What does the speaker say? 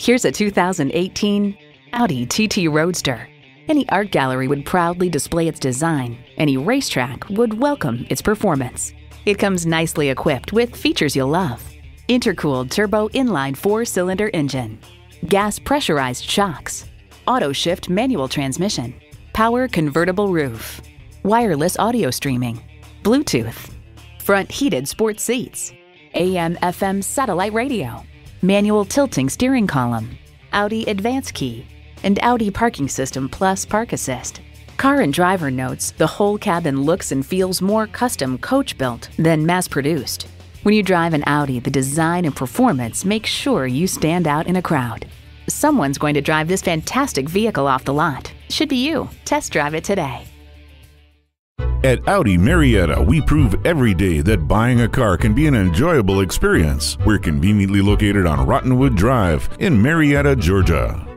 Here's a 2018 Audi TT Roadster. Any art gallery would proudly display its design. Any racetrack would welcome its performance. It comes nicely equipped with features you'll love. Intercooled turbo inline four-cylinder engine, gas pressurized shocks, auto shift manual transmission, power convertible roof, wireless audio streaming, Bluetooth, front heated sports seats, AM FM satellite radio, manual tilting steering column, Audi advance key, and Audi parking system plus park assist. Car and driver notes the whole cabin looks and feels more custom coach built than mass produced. When you drive an Audi, the design and performance make sure you stand out in a crowd. Someone's going to drive this fantastic vehicle off the lot. Should be you. Test drive it today. At Audi Marietta, we prove every day that buying a car can be an enjoyable experience. We're conveniently located on Rottenwood Drive in Marietta, Georgia.